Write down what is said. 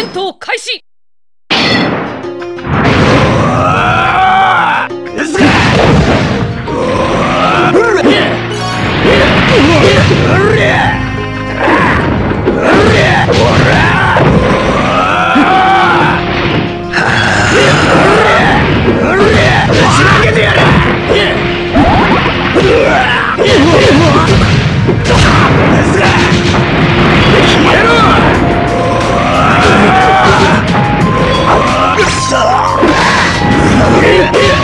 戦闘開始。¡Ah!